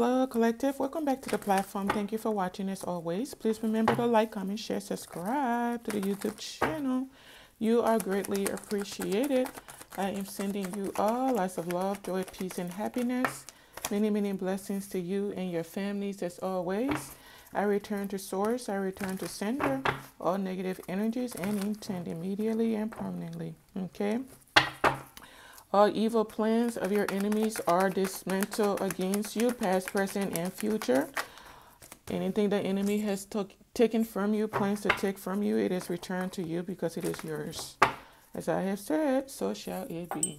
Hello, collective. Welcome back to the platform. Thank you for watching as always. Please remember to like, comment, share, subscribe to the YouTube channel. You are greatly appreciated. I am sending you all lots of love, joy, peace, and happiness. Many, many blessings to you and your families as always. I return to source, I return to sender, all negative energies and intent immediately and permanently. Okay? All evil plans of your enemies are dismantled against you, past, present, and future. Anything the enemy has took, taken from you, plans to take from you, it is returned to you because it is yours. As I have said, so shall it be.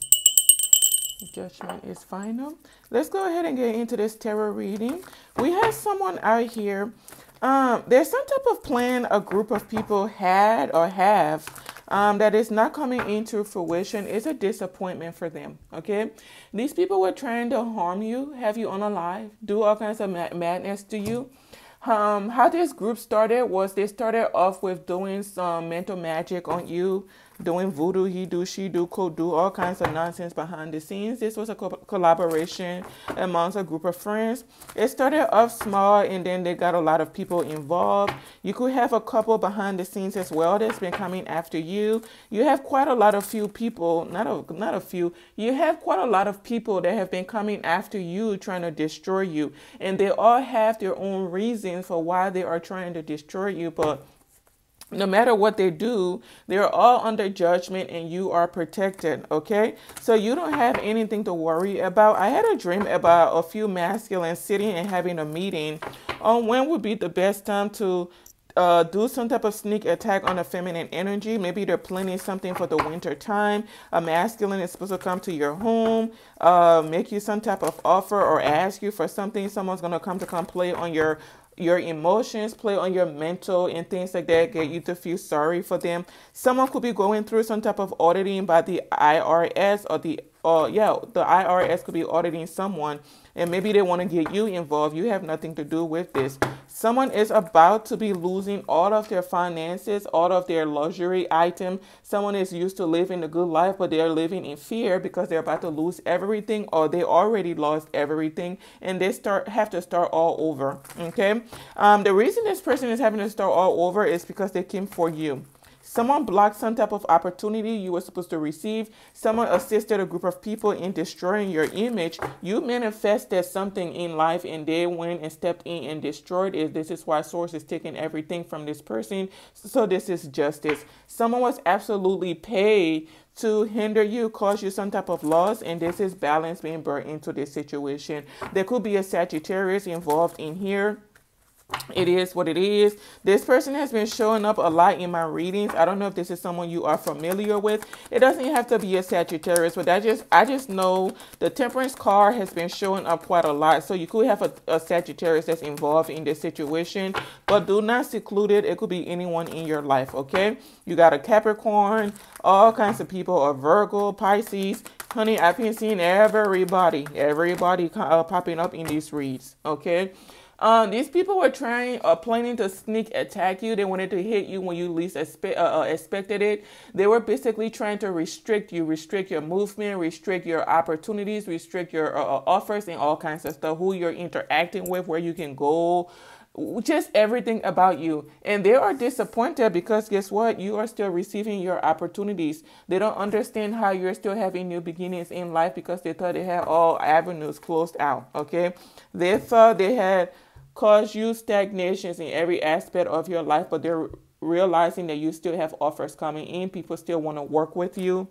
Judgment is final. Let's go ahead and get into this tarot reading. We have someone out here. Um, there's some type of plan a group of people had or have um, that is not coming into fruition. is a disappointment for them. Okay, these people were trying to harm you, have you unalive, do all kinds of madness to you. Um, how this group started was they started off with doing some mental magic on you, doing voodoo, he do, she do, could do, all kinds of nonsense behind the scenes. This was a co collaboration amongst a group of friends. It started off small and then they got a lot of people involved. You could have a couple behind the scenes as well that's been coming after you. You have quite a lot of few people, not a, not a few, you have quite a lot of people that have been coming after you trying to destroy you. And they all have their own reasons for why they are trying to destroy you, but no matter what they do, they're all under judgment and you are protected. Okay. So you don't have anything to worry about. I had a dream about a few masculines sitting and having a meeting on when would be the best time to uh, do some type of sneak attack on a feminine energy. Maybe they're planning something for the winter time. A masculine is supposed to come to your home, uh, make you some type of offer or ask you for something. Someone's going to come to come play on your your emotions, play on your mental and things like that, get you to feel sorry for them. Someone could be going through some type of auditing by the IRS or the or yeah, the IRS could be auditing someone and maybe they want to get you involved. You have nothing to do with this. Someone is about to be losing all of their finances, all of their luxury item. Someone is used to living a good life, but they're living in fear because they're about to lose everything or they already lost everything and they start have to start all over. Okay. Um, the reason this person is having to start all over is because they came for you. Someone blocked some type of opportunity you were supposed to receive. Someone assisted a group of people in destroying your image. You manifested something in life and they went and stepped in and destroyed it. This is why Source is taking everything from this person. So this is justice. Someone was absolutely paid to hinder you, cause you some type of loss, and this is balance being brought into this situation. There could be a Sagittarius involved in here it is what it is. This person has been showing up a lot in my readings. I don't know if this is someone you are familiar with. It doesn't have to be a Sagittarius, but I just I just know the Temperance card has been showing up quite a lot. So you could have a, a Sagittarius that's involved in this situation, but do not seclude it. It could be anyone in your life. Okay, you got a Capricorn, all kinds of people, a Virgo, Pisces. Honey, I've been seeing everybody, everybody uh, popping up in these reads. Okay. Um, these people were trying, uh, planning to sneak attack you. They wanted to hit you when you least expe- uh, uh, expected it. They were basically trying to restrict you, restrict your movement, restrict your opportunities, restrict your uh, uh, offers, and all kinds of stuff. Who you're interacting with, where you can go, just everything about you. And they are disappointed because guess what? You are still receiving your opportunities. They don't understand how you're still having new beginnings in life because they thought they had all avenues closed out. Okay. They thought they had cause you stagnations in every aspect of your life, but they're realizing that you still have offers coming in. People still want to work with you.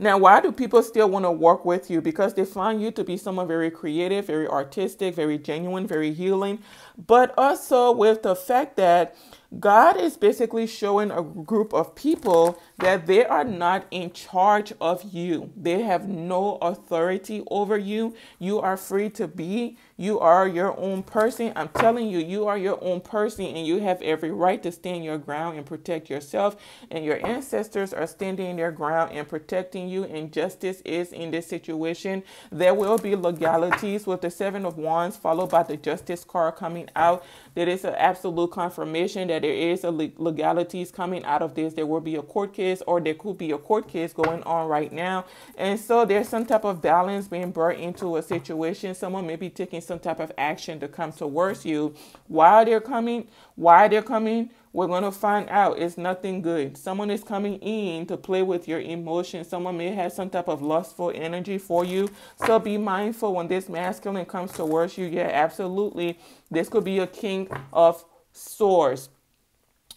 Now, why do people still want to work with you? Because they find you to be someone very creative, very artistic, very genuine, very healing, but also with the fact that God is basically showing a group of people that they are not in charge of you. They have no authority over you. You are free to be. You are your own person. I'm telling you, you are your own person and you have every right to stand your ground and protect yourself. And your ancestors are standing their ground and protecting you. And justice is in this situation. There will be legalities with the Seven of Wands followed by the Justice card coming out. That is an absolute confirmation that there is a legalities coming out of this. There will be a court case, or there could be a court case going on right now. And so there's some type of balance being brought into a situation. Someone may be taking some type of action to come towards you. Why they're coming? Why they're coming? we're going to find out it's nothing good. Someone is coming in to play with your emotions. Someone may have some type of lustful energy for you. So be mindful when this masculine comes towards you. Yeah, absolutely. This could be a king of swords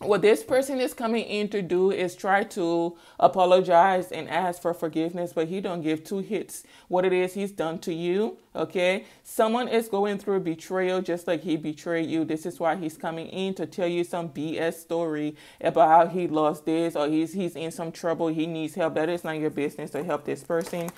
what this person is coming in to do is try to apologize and ask for forgiveness but he don't give two hits what it is he's done to you okay? Someone is going through betrayal just like he betrayed you. This is why he's coming in to tell you some bs story about how he lost this or he's he's in some trouble. He needs help. That is not your business to help this person.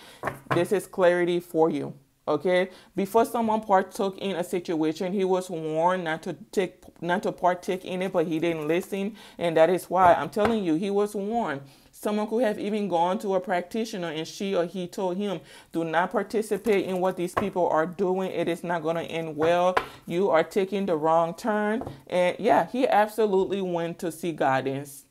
This is clarity for you Okay, before someone partook in a situation, he was warned not to take not to partake in it, but he didn't listen, and that is why I'm telling you, he was warned. Someone could have even gone to a practitioner and she or he told him, Do not participate in what these people are doing. It is not going to end well. You are taking the wrong turn. And yeah, he absolutely went to see guidance.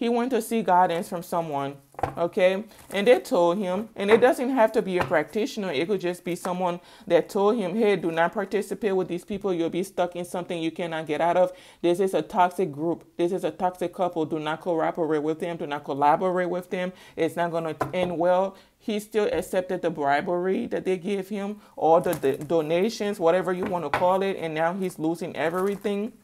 He went to see guidance from someone okay? And they told him and it doesn't have to be a practitioner. It could just be someone that told him hey do not participate with these people. You'll be stuck in something you cannot get out of. This is a toxic group. This is a toxic couple. Do not cooperate with them. Do not collaborate with them. It's not going to end well. He still accepted the bribery that they gave him all the, the donations whatever you want to call it and now he's losing everything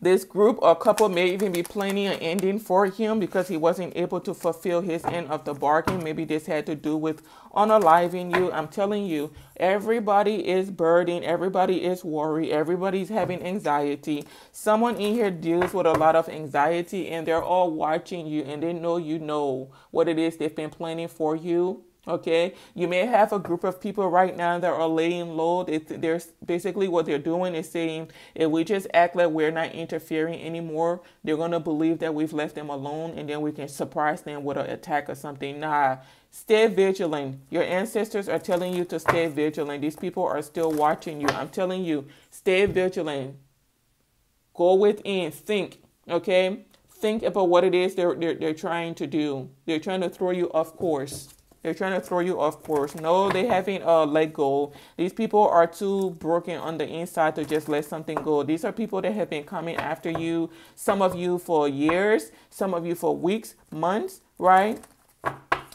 this group or couple may even be planning an ending for him because he wasn't able to fulfill his end of the bargain. Maybe this had to do with unaliving you. I'm telling you, everybody is burdened, everybody is worried, everybody's having anxiety. Someone in here deals with a lot of anxiety and they're all watching you and they know you know what it is they've been planning for you Okay, you may have a group of people right now that are laying low. They're basically what they're doing is saying if we just act like we're not interfering anymore, they're gonna believe that we've left them alone, and then we can surprise them with an attack or something. Nah, stay vigilant. Your ancestors are telling you to stay vigilant. These people are still watching you. I'm telling you, stay vigilant. Go within, think. Okay, think about what it is they're they're, they're trying to do. They're trying to throw you off course. They're trying to throw you off course. No, they haven't uh, let go. These people are too broken on the inside to just let something go. These are people that have been coming after you, some of you for years, some of you for weeks, months, right?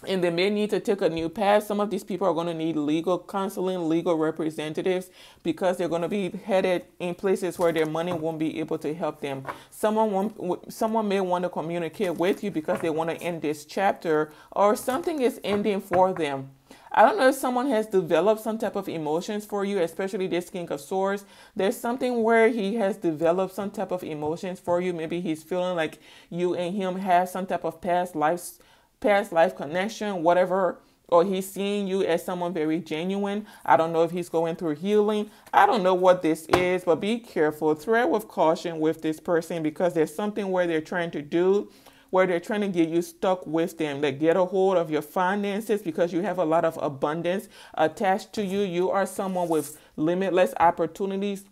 And they may need to take a new path. Some of these people are going to need legal counseling, legal representatives, because they're going to be headed in places where their money won't be able to help them. Someone, won't, someone may want to communicate with you because they want to end this chapter, or something is ending for them. I don't know if someone has developed some type of emotions for you, especially this King of Swords. There's something where he has developed some type of emotions for you. Maybe he's feeling like you and him have some type of past lives past life connection, whatever, or he's seeing you as someone very genuine. I don't know if he's going through healing. I don't know what this is, but be careful. Tread with caution with this person because there's something where they're trying to do where they're trying to get you stuck with them. They get a hold of your finances because you have a lot of abundance attached to you. You are someone with limitless opportunities.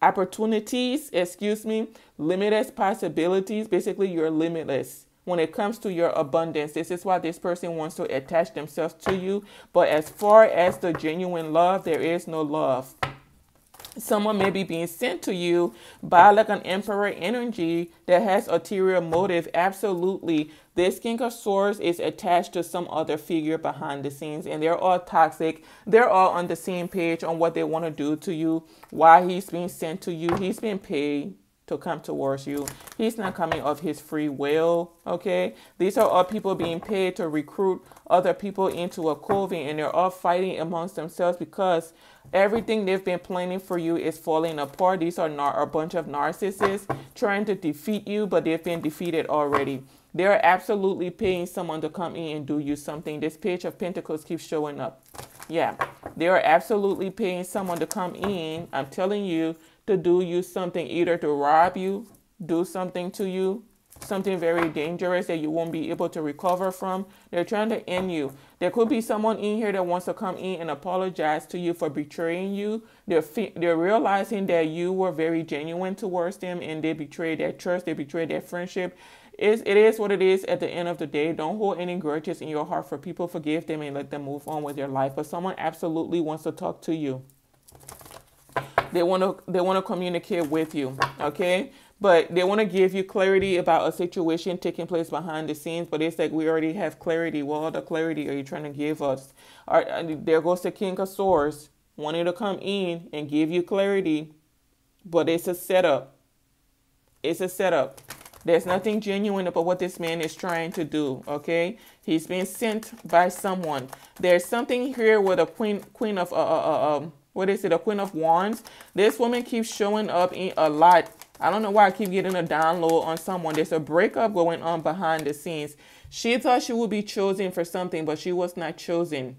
Opportunities, excuse me, limitless possibilities. Basically, you're limitless when it comes to your abundance. This is why this person wants to attach themselves to you. But as far as the genuine love, there is no love. Someone may be being sent to you by like an emperor energy that has ulterior motive. Absolutely. This King of Swords is attached to some other figure behind the scenes, and they're all toxic. They're all on the same page on what they want to do to you, why he's being sent to you. He's been paid to come towards you. He's not coming of his free will, okay? These are all people being paid to recruit other people into a coven, and they're all fighting amongst themselves because everything they've been planning for you is falling apart. These are not a bunch of narcissists trying to defeat you, but they've been defeated already. They're absolutely paying someone to come in and do you something. This page of Pentacles keeps showing up. Yeah, they are absolutely paying someone to come in. I'm telling you, to do you something, either to rob you, do something to you, something very dangerous that you won't be able to recover from. They're trying to end you. There could be someone in here that wants to come in and apologize to you for betraying you. They're they're realizing that you were very genuine towards them and they betrayed their trust, they betrayed their friendship. It's, it is what it is at the end of the day. Don't hold any grudges in your heart for people. Forgive them and let them move on with their life. But someone absolutely wants to talk to you. They want to they want to communicate with you. Okay but they want to give you clarity about a situation taking place behind the scenes. But it's like we already have clarity. What other clarity are you trying to give us? Are, there goes the King of Swords wanting to come in and give you clarity, but it's a setup. It's a setup. There's nothing genuine about what this man is trying to do. Okay, he's been sent by someone. There's something here with a queen, queen of uh, uh, uh um, what is it? A queen of wands. This woman keeps showing up in a lot I don't know why I keep getting a download on someone. There's a breakup going on behind the scenes. She thought she would be chosen for something, but she was not chosen.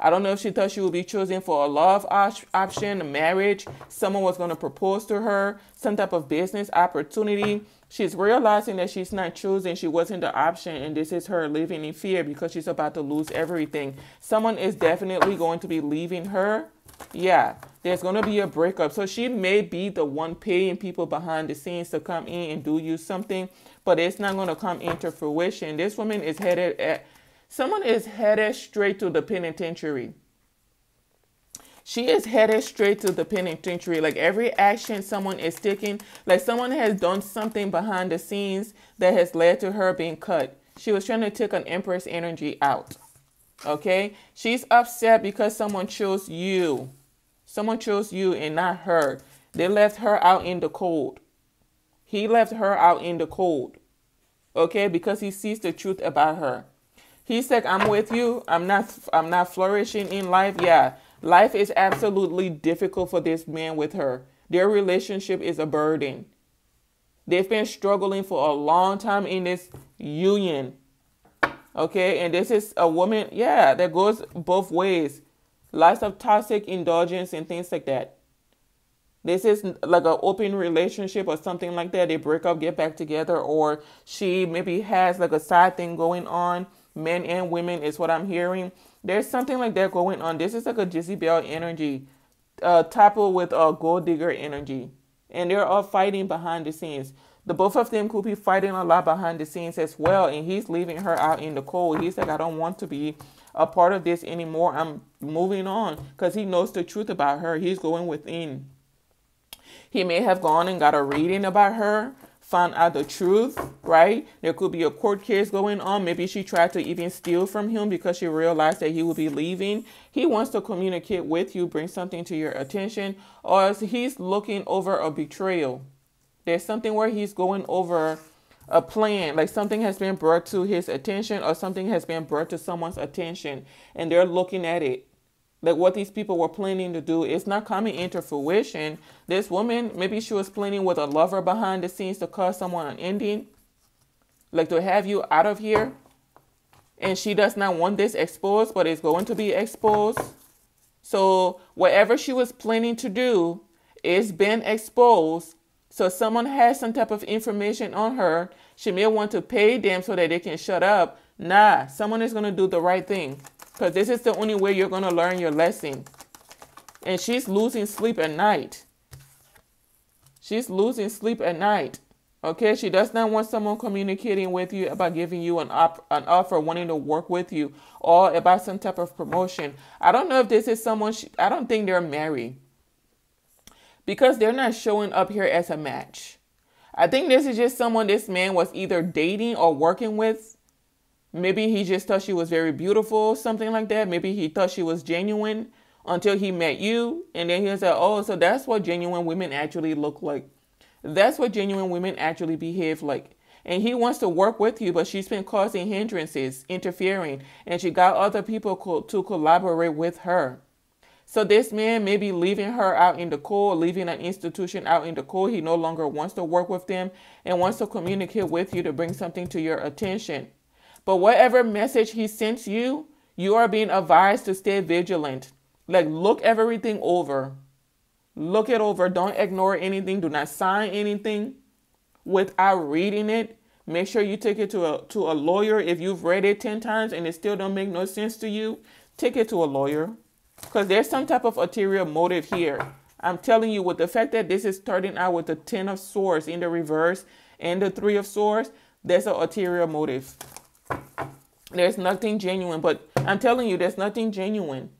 I don't know if she thought she would be chosen for a love option, a marriage, someone was going to propose to her, some type of business opportunity. She's realizing that she's not chosen, she wasn't the option, and this is her living in fear because she's about to lose everything. Someone is definitely going to be leaving her. Yeah, there's going to be a breakup. So she may be the one paying people behind the scenes to come in and do you something, but it's not going to come into fruition. This woman is headed at, someone is headed straight to the penitentiary. She is headed straight to the penitentiary. Like every action someone is taking, like someone has done something behind the scenes that has led to her being cut. She was trying to take an empress energy out. Okay? She's upset because someone chose you. Someone chose you and not her. They left her out in the cold. He left her out in the cold. Okay? Because he sees the truth about her. He said, I'm with you. I'm not I'm not flourishing in life. Yeah. Life is absolutely difficult for this man with her. Their relationship is a burden. They've been struggling for a long time in this union. Okay, and this is a woman, yeah, that goes both ways lots of toxic indulgence and things like that. This is like an open relationship or something like that. They break up, get back together, or she maybe has like a side thing going on. Men and women is what I'm hearing. There's something like that going on. This is like a Jezebel energy, uh, coupled with a gold digger energy, and they're all fighting behind the scenes. The both of them could be fighting a lot behind the scenes as well, and he's leaving her out in the cold. He's like, I don't want to be a part of this anymore. I'm moving on because he knows the truth about her. He's going within. He may have gone and got a reading about her, found out the truth, right? There could be a court case going on. Maybe she tried to even steal from him because she realized that he would be leaving. He wants to communicate with you, bring something to your attention, or he's looking over a betrayal. There's something where he's going over a plan, like something has been brought to his attention or something has been brought to someone's attention and they're looking at it. Like what these people were planning to do is not coming into fruition. This woman, maybe she was planning with a lover behind the scenes to cause someone an ending, like to have you out of here. And she does not want this exposed, but it's going to be exposed. So, whatever she was planning to do is been exposed so someone has some type of information on her. She may want to pay them so that they can shut up. Nah, someone is going to do the right thing because this is the only way you're going to learn your lesson. And she's losing sleep at night. She's losing sleep at night. Okay, she does not want someone communicating with you about giving you an op- an offer, wanting to work with you, or about some type of promotion. I don't know if this is someone. She, I don't think they're married because they're not showing up here as a match. I think this is just someone this man was either dating or working with. Maybe he just thought she was very beautiful, something like that. Maybe he thought she was genuine until he met you. And then he said, Oh, so that's what genuine women actually look like. That's what genuine women actually behave like. And he wants to work with you, but she's been causing hindrances, interfering, and she got other people co- to collaborate with her. So this man may be leaving her out in the cold, leaving an institution out in the cold. He no longer wants to work with them and wants to communicate with you to bring something to your attention. But whatever message he sends you, you are being advised to stay vigilant. Like look everything over. Look it over. Don't ignore anything. Do not sign anything without reading it Make sure you take it to a to a lawyer. If you've read it 10 times and it still don't make no sense to you, take it to a lawyer. Because there's some type of ulterior motive here. I'm telling you, with the fact that this is starting out with the Ten of Swords in the reverse and the Three of Swords, there's an ulterior motive. There's nothing genuine, but I'm telling you, there's nothing genuine.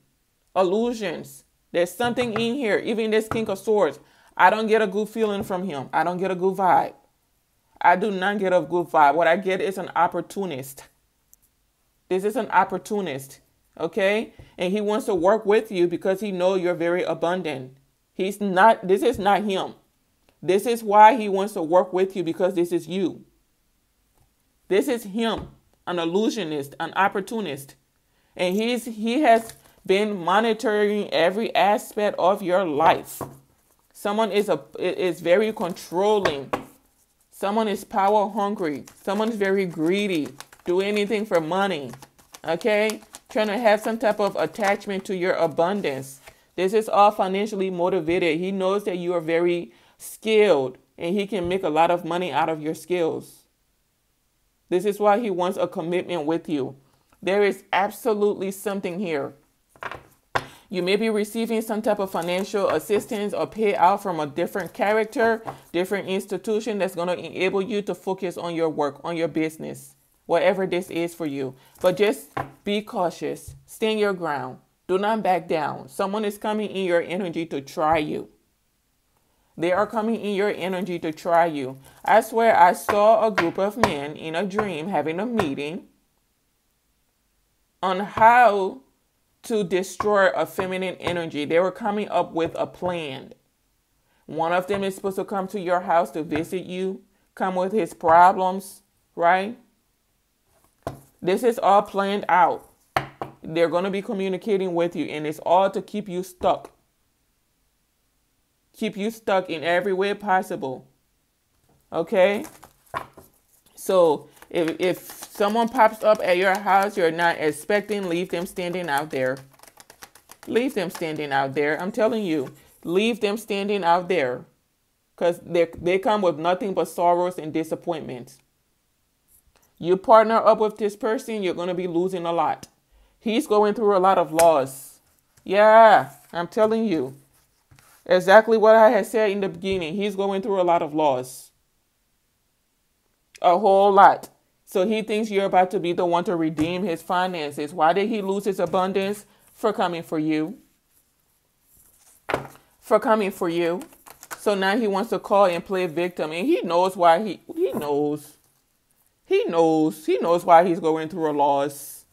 Illusions. There's something in here. Even this King of Swords. I don't get a good feeling from him. I don't get a good vibe. I do not get a good vibe. What I get is an opportunist. This is an opportunist, okay? And he wants to work with you because he know you're very abundant. He's not this is not him. This is why he wants to work with you because this is you. This is him, an illusionist, an opportunist. And he's he has been monitoring every aspect of your life. Someone is a is very controlling Someone is power hungry. Someone is very greedy. Do anything for money. Okay? Trying to have some type of attachment to your abundance. This is all financially motivated. He knows that you are very skilled and he can make a lot of money out of your skills. This is why he wants a commitment with you. There is absolutely something here. You may be receiving some type of financial assistance or payout from a different character, different institution that's going to enable you to focus on your work, on your business, whatever this is for you. But just be cautious, stand your ground, do not back down. Someone is coming in your energy to try you. They are coming in your energy to try you. I swear I saw a group of men in a dream having a meeting on how to destroy a feminine energy. They were coming up with a plan. One of them is supposed to come to your house to visit you, come with his problems, right? This is all planned out. They're going to be communicating with you, and it's all to keep you stuck. Keep you stuck in every way possible. Okay? So if, if someone pops up at your house you're not expecting, leave them standing out there. Leave them standing out there. I'm telling you, leave them standing out there. Because they they come with nothing but sorrows and disappointments. You partner up with this person, you're going to be losing a lot. He's going through a lot of loss. Yeah, I'm telling you. Exactly what I had said in the beginning. He's going through a lot of loss. A whole lot. So he thinks you're about to be the one to redeem his finances. Why did he lose his abundance? For coming for you. For coming for you. So now he wants to call and play victim. And he knows why he he knows. He knows. He knows why he's going through a loss.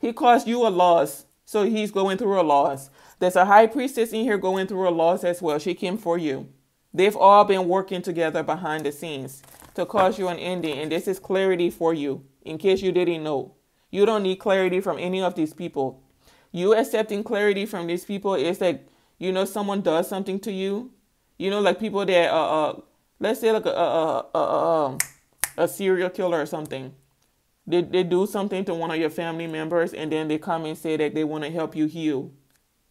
He caused you a loss. So he's going through a loss. There's a high priestess in here going through a loss as well. She came for you. They've all been working together behind the scenes to cause you an ending. And this is clarity for you, in case you didn't know. You don't need clarity from any of these people. You accepting clarity from these people is like, you know, someone does something to you. You know, like people that, uh, uh let's say like a, a, a, a serial killer or something. They, they do something to one of your family members and then they come and say that they want to help you heal.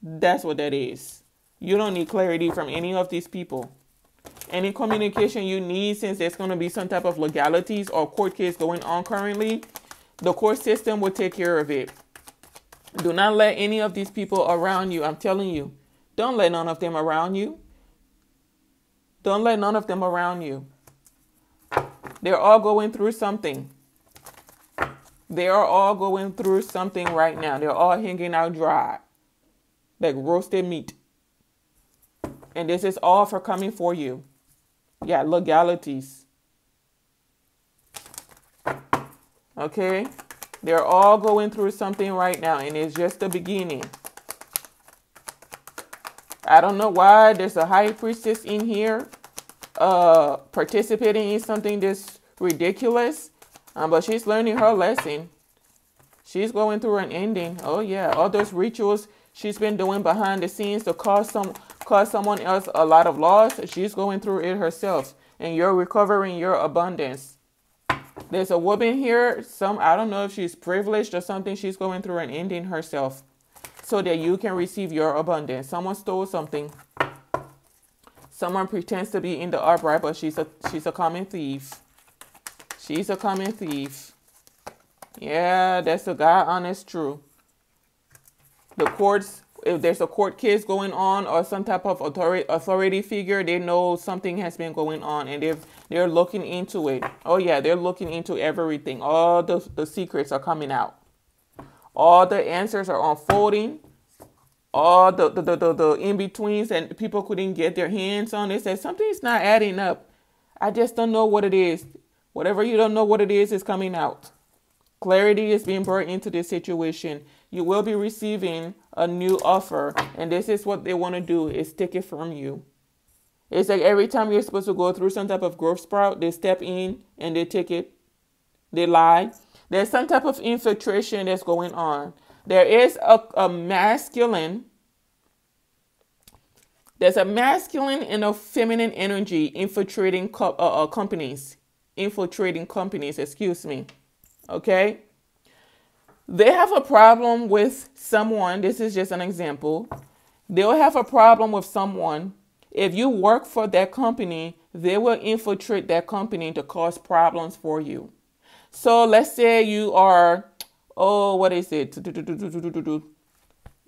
That's what that is. You don't need clarity from any of these people any communication you need since there's going to be some type of legalities or court case going on currently, the court system will take care of it. Do not let any of these people around you, I'm telling you, don't let none of them around you. Don't let none of them around you. They're all going through something. They are all going through something right now. They're all hanging out dry, like roasted meat. And this is all for coming for you. Yeah, legalities. Okay? They're all going through something right now, and it's just the beginning. I don't know why there's a high priestess in here uh, participating in something this ridiculous, um, but she's learning her lesson. She's going through an ending. Oh, yeah. All those rituals she's been doing behind the scenes to cause some cause someone else a lot of loss, she's going through it herself. And you're recovering your abundance. There's a woman here, some I don't know if she's privileged or something, she's going through an ending herself. So that you can receive your abundance. Someone stole something. Someone pretends to be in the upright, but she's a she's a common thief. She's a coming thief. Yeah, that's the God honest truth. The courts, if there's a court case going on or some type of authority authority figure, they know something has been going on and they're they're looking into it. Oh yeah, they're looking into everything. All the, the secrets are coming out. All the answers are unfolding. All the the, the, the, the in-betweens and people couldn't get their hands on it. Said something's not adding up. I just don't know what it is. Whatever you don't know what it is is coming out. Clarity is being brought into this situation. You will be receiving a new offer, and this is what they want to do is take it from you. It's like every time you're supposed to go through some type of growth sprout, they step in and they take it. They lie. There's some type of infiltration that's going on. There is a, a masculine there's a masculine and a feminine energy infiltrating co- uh, uh, companies, infiltrating companies, excuse me. Okay? They have a problem with someone. This is just an example. They'll have a problem with someone. If you work for that company, they will infiltrate that company to cause problems for you. So let's say you are, oh, what is it?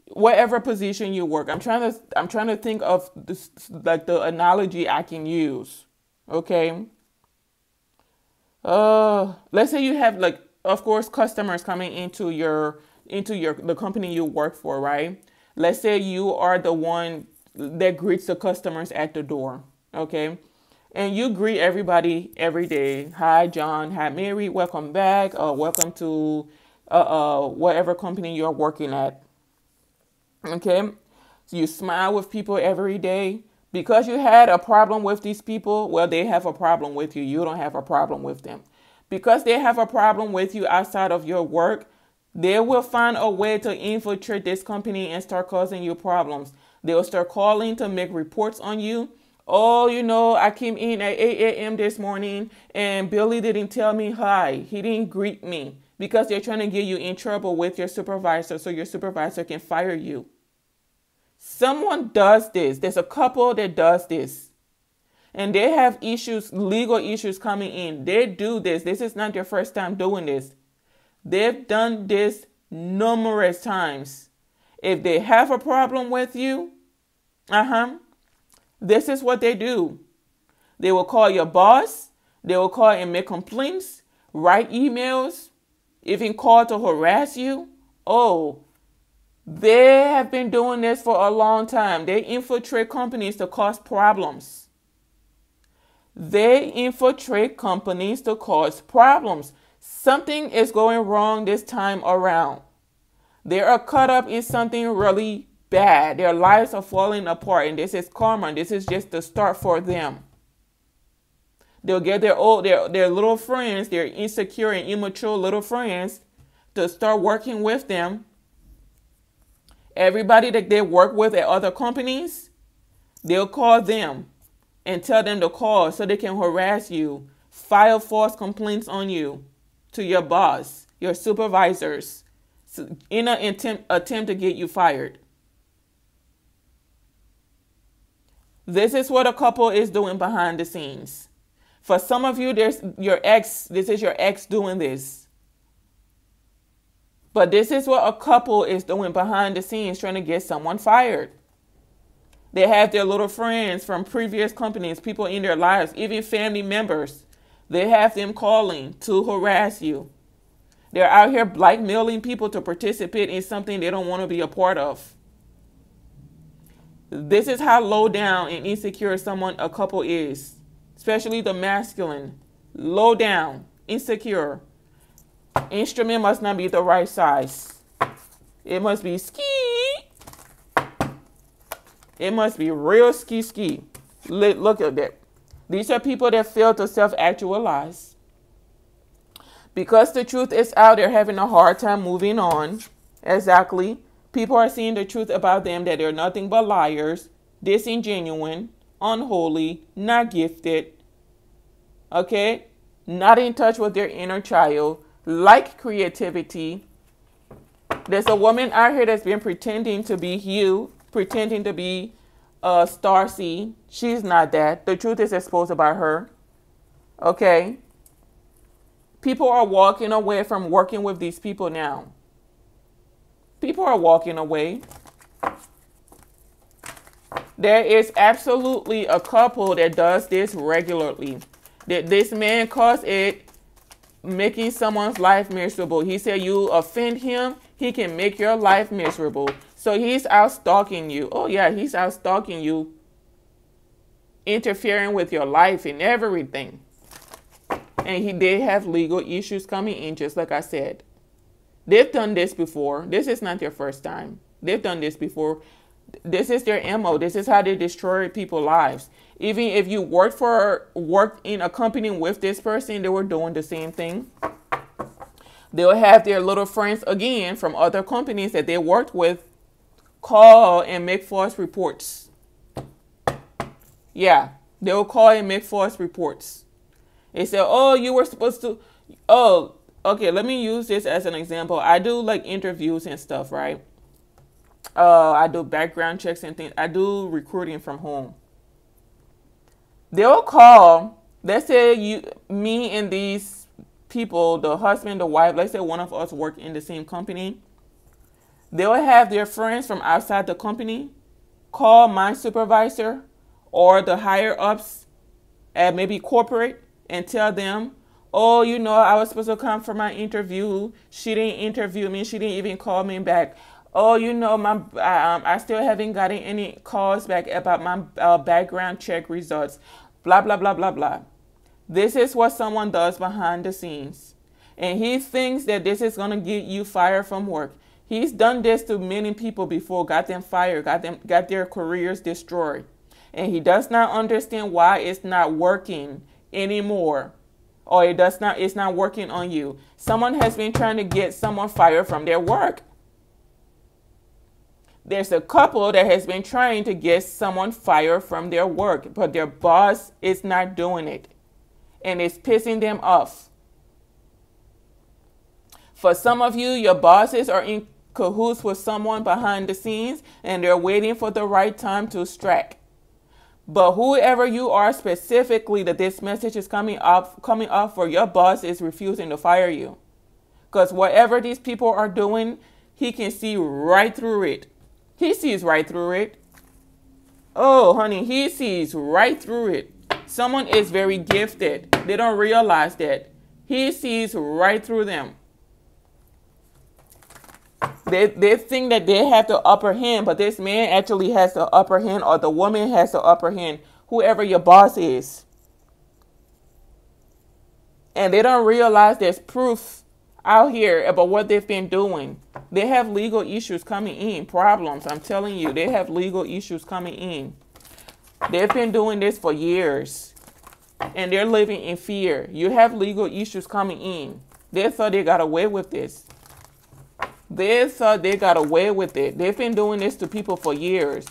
whatever position you work. I'm trying to I'm trying to think of this like the analogy I can use. Okay. Uh let's say you have like of course customers coming into your into your the company you work for, right? Let's say you are the one that greets the customers at the door. Okay. And you greet everybody every day. Hi, John. Hi, Mary. Welcome back. Uh, welcome to uh, uh, whatever company you're working at Okay? So you smile with people every day. Because you had a problem with these people, well, they have a problem with you. You don't have a problem with them. Because they have a problem with you outside of your work, they will find a way to infiltrate this company and start causing you problems. They'll start calling to make reports on you. Oh, you know, I came in at 8 a.m. this morning and Billy didn't tell me hi. He didn't greet me because they're trying to get you in trouble with your supervisor so your supervisor can fire you. Someone does this. There's a couple that does this. And they have issues, legal issues coming in. They do this. This is not their first time doing this. They've done this numerous times. If they have a problem with you, uh-huh, this is what they do. They will call your boss. They will call and make complaints, write emails, even call to harass you. Oh, they have been doing this for a long time. They infiltrate companies to cause problems. They infiltrate companies to cause problems. Something is going wrong this time around. They are caught up in something really bad. Their lives are falling apart, and this is karma. This is just the start for them. They'll get their old their, their little friends, their insecure and immature little friends, to start working with them. Everybody that they work with at other companies, they'll call them and tell them to call so they can harass you, file false complaints on you to your boss, your supervisors, in an attempt, attempt to get you fired. This is what a couple is doing behind the scenes. For some of you, there's your ex, this is your ex doing this. But this is what a couple is doing behind the scenes trying to get someone fired. They have their little friends from previous companies, people in their lives, even family members. They have them calling to harass you. They're out here blackmailing people to participate in something they don't want to be a part of. This is how low down and insecure someone a couple is especially the masculine, low down, insecure. Instrument must not be the right size. It must be ski. It must be real ski ski. Look at that. These are people that fail to self actualize. Because the truth is out, they're having a hard time moving on. Exactly. People are seeing the truth about them that they're nothing but liars, disingenuous, unholy, not gifted, okay, not in touch with their inner child, like creativity. There's a woman out here that's been pretending to be you, pretending to be uh, Starcy. She's not that. The truth is exposed about her. Okay? People are walking away from working with these people now. People are walking away. There is absolutely a couple that does this regularly. That this man calls it making someone's life miserable. He said you offend him, he can make your life miserable. So he's out stalking you. Oh yeah, he's out stalking you, interfering with your life and everything. And he did have legal issues coming in, just like I said. They've done this before. This is not their first time. They've done this before. This is their MO. This is how they destroy people's lives. Even if you worked for worked in a company with this person, they were doing the same thing. They'll have their little friends again from other companies that they worked with call and make false reports. Yeah, they'll call and make false reports. They say, "Oh, you were supposed to." Oh, okay. Let me use this as an example. I do like interviews and stuff, right? Uh, I do background checks and things. I do recruiting from home. They'll call. Let's say you, me, and these people, the husband, the wife. Let's say one of us work in the same company. They'll have their friends from outside the company call my supervisor or the higher ups at maybe corporate and tell them, oh, you know, I was supposed to come for my interview. She didn't interview me. She didn't even call me back. Oh, you know, my um, I still haven't gotten any calls back about my uh, background check results. Blah blah blah blah blah. This is what someone does behind the scenes, and he thinks that this is gonna get you fired from work. He's done this to many people before, got them fired, got them got their careers destroyed, and he does not understand why it's not working anymore or it does not it's not working on you someone has been trying to get someone fired from their work there's a couple that has been trying to get someone fired from their work but their boss is not doing it and it's pissing them off for some of you your bosses are in cahoots with someone behind the scenes and they're waiting for the right time to strike but whoever you are specifically that this message is coming up coming up for your boss is refusing to fire you. Because whatever these people are doing, he can see right through it. He sees right through it. Oh, honey, he sees right through it. Someone is very gifted. They don't realize that. He sees right through them. They, they think that they have the upper hand, but this man actually has the upper hand, or the woman has the upper hand, whoever your boss is. And they don't realize there's proof out here about what they've been doing. They have legal issues coming in, problems. I'm telling you, they have legal issues coming in. They've been doing this for years and they're living in fear. You have legal issues coming in. They thought they got away with this. They thought they got away with it. They've been doing this to people for years.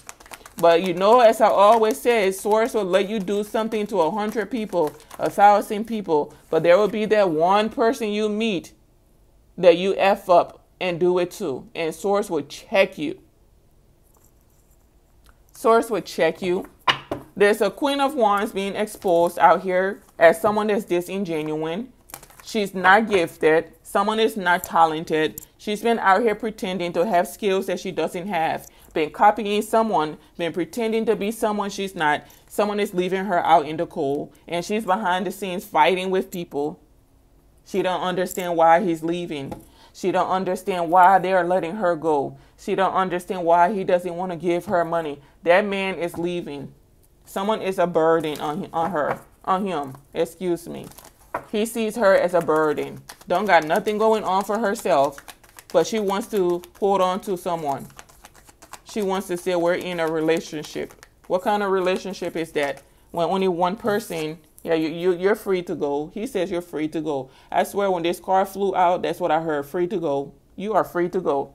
But you know, as I always say, source will let you do something to a hundred people, a thousand people, but there will be that one person you meet that you F up and do it too. And source will check you. Source will check you. There's a Queen of Wands being exposed out here as someone that's disingenuous. She's not gifted. Someone is not talented. She's been out here pretending to have skills that she doesn't have. Been copying someone, been pretending to be someone she's not. Someone is leaving her out in the cold, and she's behind the scenes fighting with people. She don't understand why he's leaving. She don't understand why they are letting her go. She don't understand why he doesn't want to give her money. That man is leaving. Someone is a burden on on her, on him. Excuse me. He sees her as a burden. Don't got nothing going on for herself, but she wants to hold on to someone. She wants to say we're in a relationship. What kind of relationship is that? When only one person, yeah, you, you, you're free to go. He says you're free to go. I swear when this car flew out, that's what I heard. Free to go. You are free to go.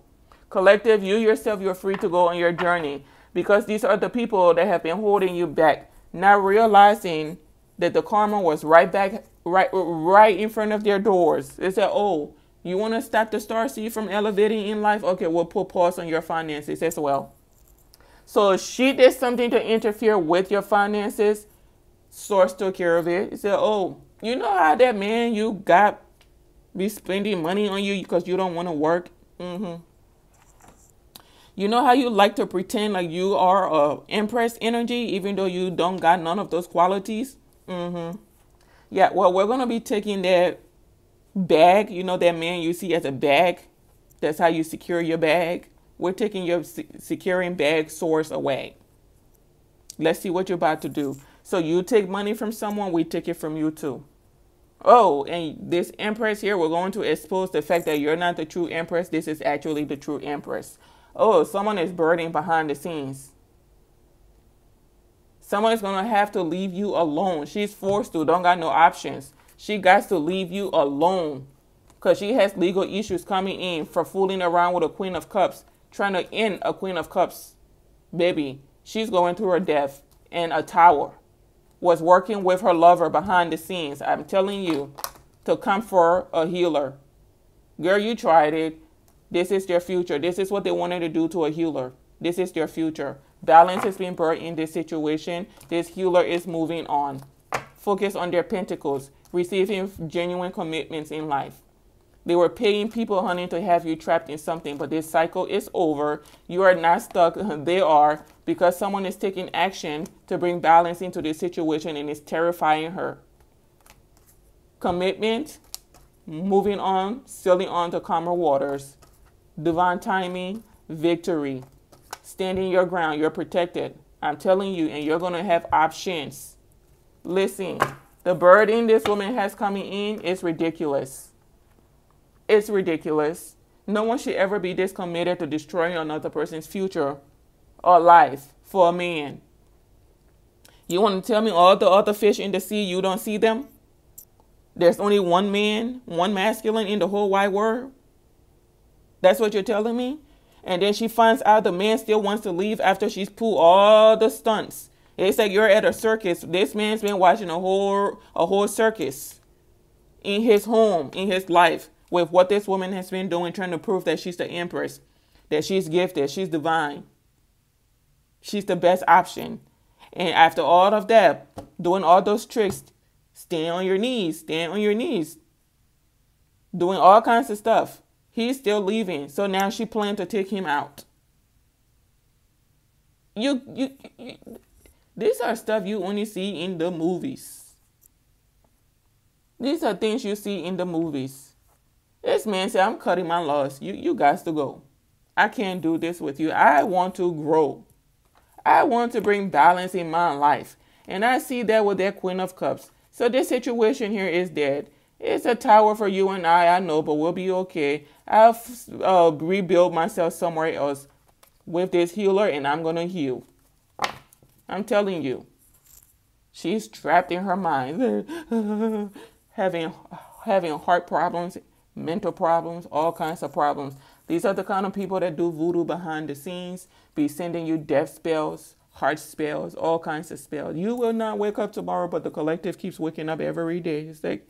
Collective, you yourself, you're free to go on your journey because these are the people that have been holding you back, not realizing that the karma was right back right right in front of their doors. They said, "Oh, you want to stop the star seed from elevating in life? Okay, we'll put pause on your finances as well." So she did something to interfere with your finances. Source took care of it. He said, "Oh, you know how that man you got be spending money on you because you don't want to work. Mm-hmm. You know how you like to pretend like you are a empress energy, even though you don't got none of those qualities. Mm-hmm. Yeah. Well, we're gonna be taking that bag. You know that man you see as a bag. That's how you secure your bag. We're taking your securing bag source away. Let's see what you're about to do. So you take money from someone, we take it from you too. Oh, and this empress here, we're going to expose the fact that you're not the true empress. This is actually the true empress. Oh, someone is burning behind the scenes. Someone is going to have to leave you alone. She's forced to, don't got no options. She got to leave you alone because she has legal issues coming in for fooling around with a Queen of Cups, trying to end a Queen of Cups baby. She's going through her death in a tower was working with her lover behind the scenes. I'm telling you to come for a healer. Girl, you tried it. This is their future. This is what they wanted to do to a healer. This is their future. Balance is being brought in this situation. This healer is moving on. Focus on their pentacles, receiving genuine commitments in life. They were paying people, honey, to have you trapped in something, but this cycle is over. You are not stuck. They are because someone is taking action to bring balance into this situation and it's terrifying her. Commitment, moving on, sailing on to calmer waters. Divine timing, victory. Standing your ground, you're protected. I'm telling you, and you're going to have options. Listen, the burden this woman has coming in is ridiculous. It's ridiculous. No one should ever be this committed to destroying another person's future or life for a man. You want to tell me all the other fish in the sea, you don't see them? There's only one man, one masculine in the whole wide world? That's what you're telling me? And then she finds out the man still wants to leave after she's pulled all the stunts. They say you're at a circus. This man's been watching a whole a whole circus in his home, in his life with what this woman has been doing, trying to prove that she's the empress, that she's gifted, she's divine. She's the best option. And after all of that, doing all those tricks, stand on your knees, stand on your knees, doing all kinds of stuff. He's still leaving. So now she planned to take him out. You, you, you, these are stuff you only see in the movies. These are things you see in the movies. This man said, I'm cutting my loss. You, you guys to go. I can't do this with you. I want to grow. I want to bring balance in my life. And I see that with that Queen of Cups. So this situation here is dead. It's a tower for you and I, I know, but we'll be okay. I'll uh, rebuild myself somewhere else with this healer and I'm going to heal. I'm telling you. She's trapped in her mind, having having heart problems, mental problems, all kinds of problems. These are the kind of people that do voodoo behind the scenes, be sending you death spells, heart spells, all kinds of spells. You will not wake up tomorrow, but the collective keeps waking up every day. It's like,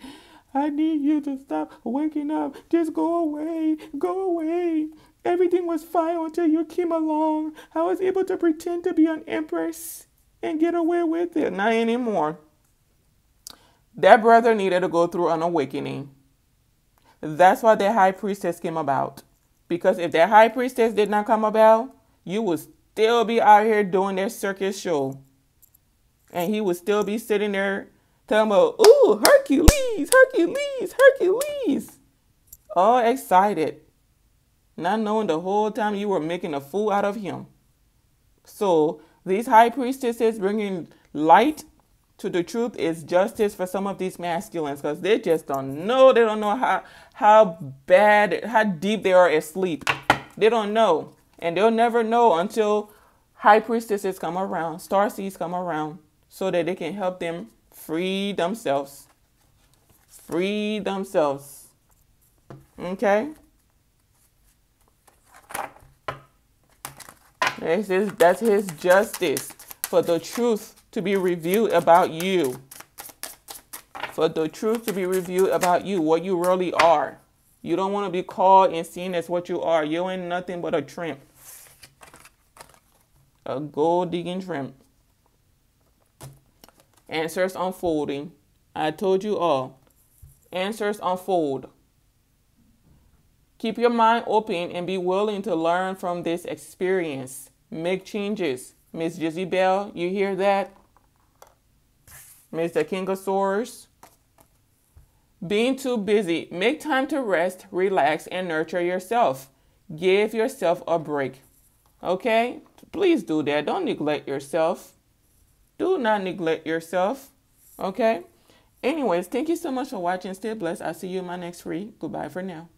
I need you to stop waking up. Just go away. Go away. Everything was fine until you came along. I was able to pretend to be an empress and get away with it. Not anymore. That brother needed to go through an awakening. That's why the high priestess came about. Because if the high priestess did not come about, you would still be out here doing their circus show. And he would still be sitting there telling about, ooh, Hercules, Hercules, Hercules. All excited. Not knowing the whole time you were making a fool out of him. So these high priestesses bringing light to the truth is justice for some of these masculines because they just don't know. They don't know how how bad, how deep they are asleep. They don't know, and they'll never know until high priestesses come around, star seeds come around, so that they can help them free themselves. Free themselves. Okay. This is that's his justice for the truth to be revealed about you. For the truth to be revealed about you, what you really are. You don't want to be called and seen as what you are. You ain't nothing but a tramp. A gold digging tramp. Answers unfolding. I told you all. Answers unfold. Keep your mind open and be willing to learn from this experience. Make changes. Miss Jezebel, you hear that? Mr. King of Swords. Being too busy. Make time to rest, relax, and nurture yourself. Give yourself a break. Okay? Please do that. Don't neglect yourself. Do not neglect yourself. Okay? Anyways, thank you so much for watching. Stay blessed. I'll see you in my next free. Goodbye for now.